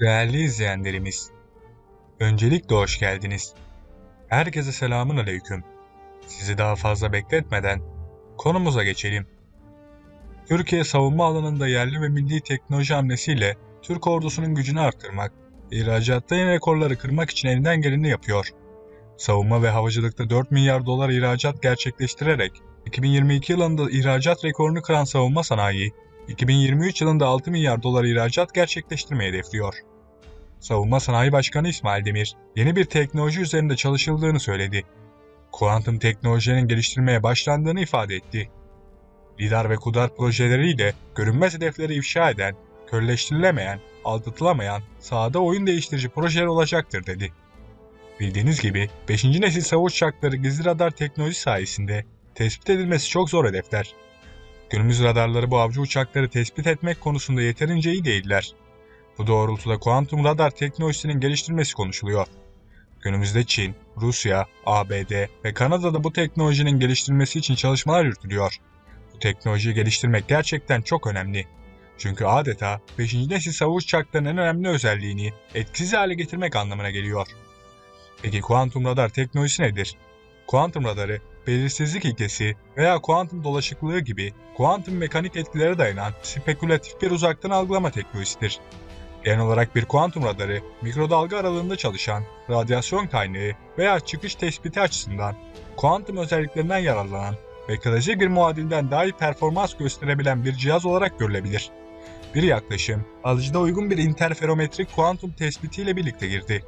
Değerli izleyenlerimiz, öncelikle hoş geldiniz. Herkese selamun aleyküm. Sizi daha fazla bekletmeden konumuza geçelim. Türkiye savunma alanında yerli ve milli teknoloji hamlesiyle Türk ordusunun gücünü arttırmak, ihracatta yeni rekorları kırmak için elinden geleni yapıyor. Savunma ve havacılıkta 4 milyar dolar ihracat gerçekleştirerek 2022 yılında ihracat rekorunu kıran savunma sanayi, 2023 yılında 6 milyar dolar ihracat gerçekleştirmeyi hedefliyor. Savunma Sanayi Başkanı İsmail Demir, yeni bir teknoloji üzerinde çalışıldığını söyledi. Kuantum teknolojilerin geliştirmeye başlandığını ifade etti. LIDAR ve KUDAR projeleriyle görünmez hedefleri ifşa eden, körleştirilemeyen, aldatılamayan, sahada oyun değiştirici projeler olacaktır dedi. Bildiğiniz gibi 5. nesil savaş uçakları gizli radar teknoloji sayesinde tespit edilmesi çok zor hedefler. Günümüz radarları bu avcı uçakları tespit etmek konusunda yeterince iyi değiller. Bu doğrultuda kuantum radar teknolojisinin geliştirilmesi konuşuluyor. Günümüzde Çin, Rusya, ABD ve Kanada'da bu teknolojinin geliştirilmesi için çalışmalar yürütülüyor. Bu teknolojiyi geliştirmek gerçekten çok önemli. Çünkü adeta 5. nesil savaş uçaklarının en önemli özelliğini etkisiz hale getirmek anlamına geliyor. Peki kuantum radar teknolojisi nedir? Kuantum radarı, belirsizlik ilkesi veya kuantum dolaşıklığı gibi kuantum mekanik etkilere dayanan spekülatif bir uzaktan algılama teknolojisidir. Genel olarak bir kuantum radarı, mikrodalga aralığında çalışan, radyasyon kaynağı veya çıkış tespiti açısından kuantum özelliklerinden yararlanan ve klasik bir muadilden daha iyi performans gösterebilen bir cihaz olarak görülebilir. Bir yaklaşım, alıcıda uygun bir interferometrik kuantum tespitiyle birlikte girdi.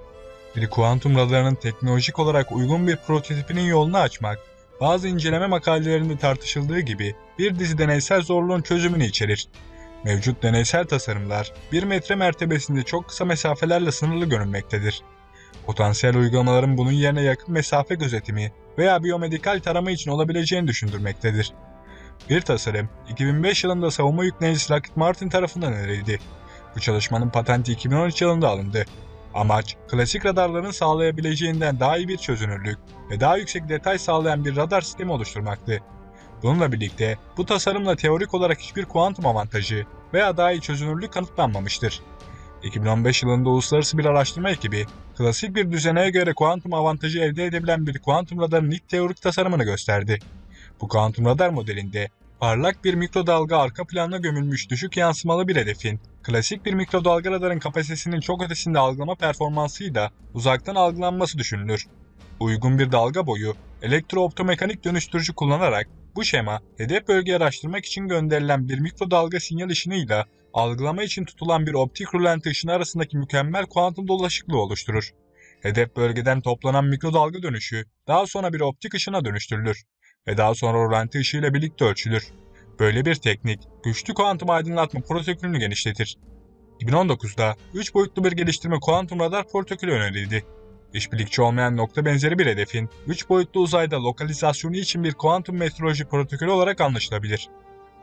Bir kuantum radarının teknolojik olarak uygun bir prototipinin yolunu açmak, bazı inceleme makalelerinde tartışıldığı gibi bir dizi deneysel zorluğun çözümünü içerir. Mevcut deneysel tasarımlar 1 metre mertebesinde çok kısa mesafelerle sınırlı görünmektedir. Potansiyel uygulamaların bunun yerine yakın mesafe gözetimi veya biyomedikal tarama için olabileceğini düşündürmektedir. Bir tasarım 2005 yılında savunma yüklenicisi Lockheed Martin tarafından önerildi. Bu çalışmanın patenti 2013 yılında alındı. Amaç, klasik radarların sağlayabileceğinden daha iyi bir çözünürlük ve daha yüksek detay sağlayan bir radar sistemi oluşturmaktı. Bununla birlikte bu tasarımla teorik olarak hiçbir kuantum avantajı veya daha iyi çözünürlük kanıtlanmamıştır. 2015 yılında uluslararası bir araştırma ekibi, klasik bir düzeneye göre kuantum avantajı elde edebilen bir kuantum radarın ilk teorik tasarımını gösterdi. Bu kuantum radar modelinde parlak bir mikrodalga arka planına gömülmüş düşük yansımalı bir hedefin, klasik bir mikrodalga radarın kapasitesinin çok ötesinde algılama performansıyla uzaktan algılanması düşünülür. Uygun bir dalga boyu, elektrooptomekanik dönüştürücü kullanarak bu şema, hedef bölgeyi araştırmak için gönderilen bir mikrodalga sinyal ışınıyla algılama için tutulan bir optik rölanti ışını arasındaki mükemmel kuantum dolaşıklığı oluşturur. Hedef bölgeden toplanan mikrodalga dönüşü daha sonra bir optik ışına dönüştürülür ve daha sonra rölanti ışığı ile birlikte ölçülür. Böyle bir teknik, güçlü kuantum aydınlatma protokolünü genişletir. 2019'da 3 boyutlu bir geliştirme kuantum radar protokolü önerildi. İşbirlikçi olmayan nokta benzeri bir hedefin 3 boyutlu uzayda lokalizasyonu için bir kuantum metroloji protokolü olarak anlaşılabilir.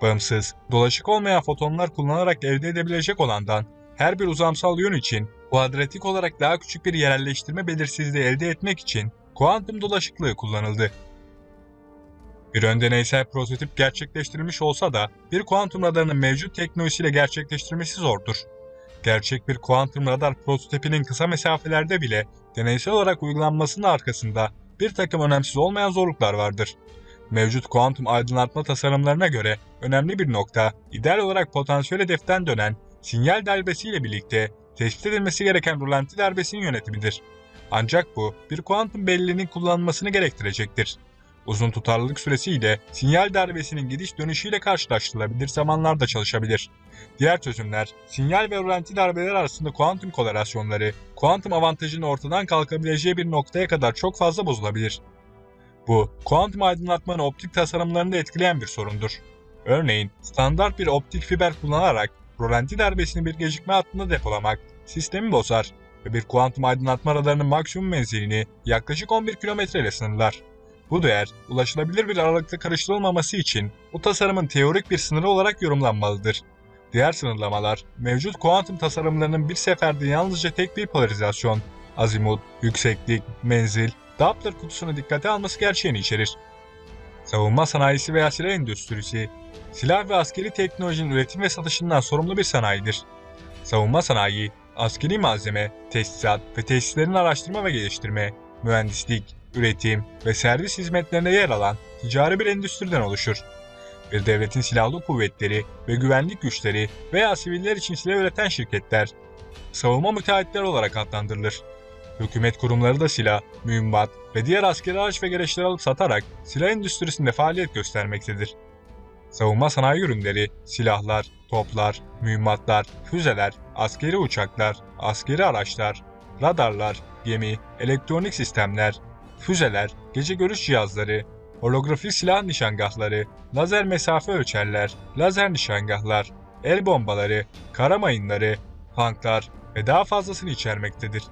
Bağımsız, dolaşık olmayan fotonlar kullanarak elde edebilecek olandan her bir uzamsal yön için kuadratik olarak daha küçük bir yerelleştirme belirsizliği elde etmek için kuantum dolaşıklığı kullanıldı. Bir ön deneysel prototip gerçekleştirilmiş olsa da bir kuantum radarının mevcut teknolojisiyle gerçekleştirmesi zordur. Gerçek bir kuantum radar prototipinin kısa mesafelerde bile deneysel olarak uygulanmasının arkasında bir takım önemsiz olmayan zorluklar vardır. Mevcut kuantum aydınlatma tasarımlarına göre önemli bir nokta, ideal olarak potansiyel hedeften dönen sinyal darbesiyle birlikte tespit edilmesi gereken rulanti darbesinin yönetimidir. Ancak bu bir kuantum belirliliğinin kullanılmasını gerektirecektir. Uzun tutarlılık süresiyle sinyal darbesinin gidiş dönüşüyle karşılaştırılabilir zamanlarda çalışabilir. Diğer çözümler, sinyal ve rölanti darbeler arasında kuantum korelasyonları, kuantum avantajının ortadan kalkabileceği bir noktaya kadar çok fazla bozulabilir. Bu, kuantum aydınlatmanın optik tasarımlarını etkileyen bir sorundur. Örneğin, standart bir optik fiber kullanarak rölanti darbesini bir gecikme hattında depolamak sistemi bozar ve bir kuantum aydınlatma radarının maksimum menzilini yaklaşık 11 km ile sınırlar. Bu değer, ulaşılabilir bir aralıkta karıştırılmaması için bu tasarımın teorik bir sınırı olarak yorumlanmalıdır. Diğer sınırlamalar, mevcut kuantum tasarımlarının bir seferde yalnızca tek bir polarizasyon, azimut, yükseklik, menzil, Doppler kutusunu dikkate alması gerçeğini içerir. Savunma sanayisi veya silah endüstrisi, silah ve askeri teknolojinin üretim ve satışından sorumlu bir sanayidir. Savunma sanayi, askeri malzeme, tesisat ve tesislerin araştırma ve geliştirme, mühendislik, üretim ve servis hizmetlerine yer alan ticari bir endüstriden oluşur. Bir devletin silahlı kuvvetleri ve güvenlik güçleri veya siviller için silah üreten şirketler, savunma müteahhitleri olarak adlandırılır. Hükümet kurumları da silah, mühimmat ve diğer askeri araç ve gereçleri alıp satarak silah endüstrisinde faaliyet göstermektedir. Savunma sanayi ürünleri, silahlar, toplar, mühimmatlar, füzeler, askeri uçaklar, askeri araçlar, radarlar, gemi, elektronik sistemler, füzeler, gece görüş cihazları, holografik silah nişangahları, lazer mesafe ölçerler, lazer nişangahlar, el bombaları, kara mayınları, tanklar ve daha fazlasını içermektedir.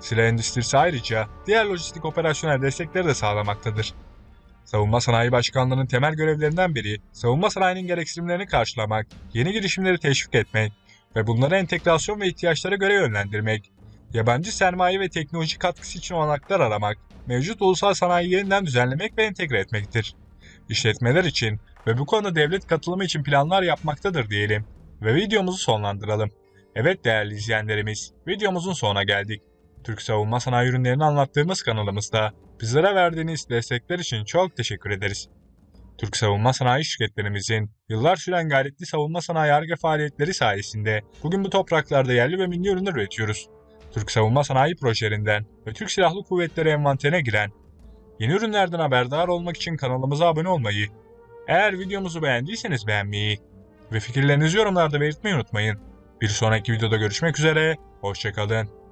Silah endüstrisi ayrıca diğer lojistik operasyonel destekleri de sağlamaktadır. Savunma Sanayi Başkanlığı'nın temel görevlerinden biri, savunma sanayinin gereksinimlerini karşılamak, yeni girişimleri teşvik etmek ve bunları entegrasyon ve ihtiyaçlara göre yönlendirmek, yabancı sermaye ve teknoloji katkısı için olanaklar aramak, mevcut ulusal sanayiyi yeniden düzenlemek ve entegre etmektir. İşletmeler için ve bu konuda devlet katılımı için planlar yapmaktadır diyelim ve videomuzu sonlandıralım. Evet değerli izleyenlerimiz, videomuzun sonuna geldik. Türk savunma sanayi ürünlerini anlattığımız kanalımızda bizlere verdiğiniz destekler için çok teşekkür ederiz. Türk savunma sanayi şirketlerimizin yıllar süren gayretli savunma sanayi arge faaliyetleri sayesinde bugün bu topraklarda yerli ve milli ürünler üretiyoruz. Türk savunma sanayi projelerinden ve Türk Silahlı Kuvvetleri envanterine giren yeni ürünlerden haberdar olmak için kanalımıza abone olmayı, eğer videomuzu beğendiyseniz beğenmeyi ve fikirlerinizi yorumlarda belirtmeyi unutmayın. Bir sonraki videoda görüşmek üzere, hoşçakalın.